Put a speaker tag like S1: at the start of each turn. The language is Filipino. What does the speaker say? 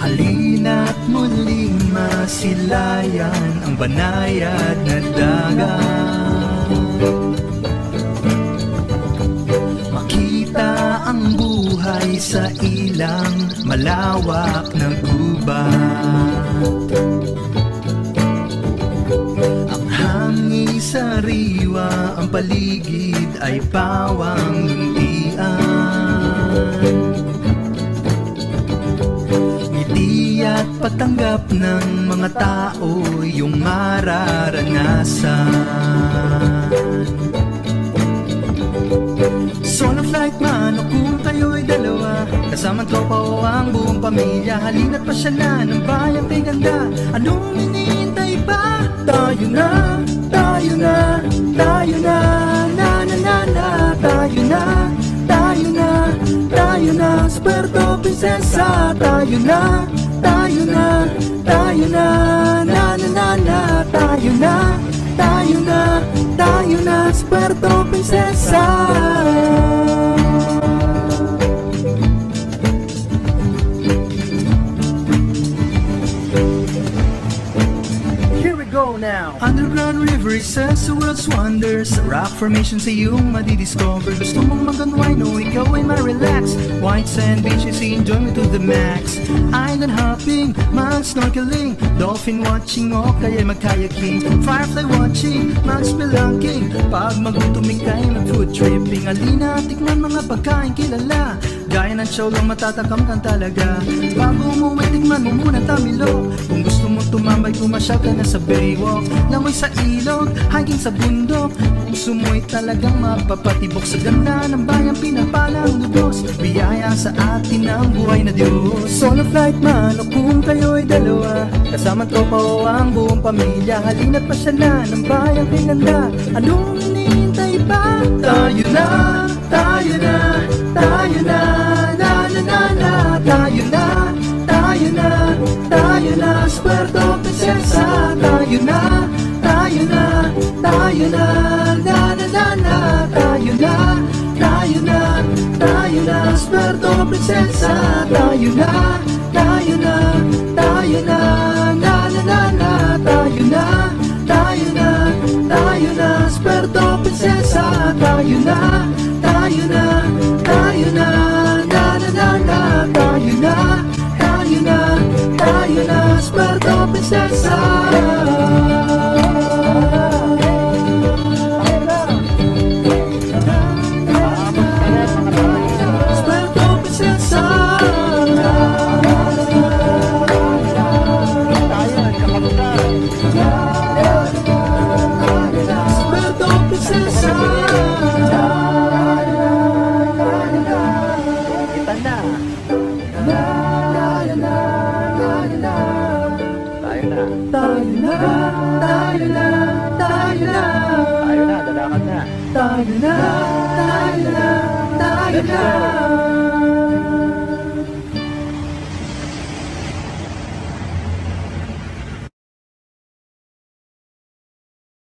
S1: Halina't muling masilayan ang banayad na dagat. Makita ang buhay sa ilang malawak na gubat sariwa, ang paligid ay pawang luntian Ngiti at patanggap ng mga tao yung mararanasan. Solo flight man o kung kayo'y dalawa Kasamang tropa o ang buong pamilya Halina't pasyalan ng bayang kay ganda. Anong hinihintay pa? Tayo na, Puerto Princesa Tayo na, tayo na, tayo na. Na na na na, tayo na, tayo na, tayo na. Sa Puerto River says the world's wonders Rock formation sa iyong madidiscover. Gusto mong mag-unwind o ikaw ay ma-relax. White sand beaches, enjoy me to the max. Island hopping, mag-snorkeling Dolphin watching o kaya mag-kayaking. Firefly watching, mag-spelunking Pag magutuming kayo mag-food tripping. Alina, tikman mga pagkain kilala. Gaya ng show lang matatakam kang talaga. Bago mo may tikman mo muna tamilo. Kung gusto mo tumambay kumasyal ka na sa Baywalk. Langoy sa ilog, hiking sa bundok. Puso mo'y talagang mapapatibok Sa ganda ng bayang pinapalang lubos. Biyaya sa atin ang buhay na Diyos. Solo flight man o kung kayo'y dalawa Kasama tropa o ang buong pamilya. Halina't pasyalan ng bayang kay ganda Anong hinihintay pa? Tayo na, tayo na, tayo na tayo na Na na na na, tayo na, tayo na, tayo na Sa Puerto Princesa Tayo na, tayo na, tayo na Na na na na, tayo na, tayo na, tayo na Sa Puerto Princesa Tayo na, tayo na, tayo na Na na na na, tayo na, tayo na, tayo na Sa Puerto Princesa Tayo na. Tayo na Tayo na
S2: Tayo na lalakad na.
S1: Tayo na Tayo na Tayo na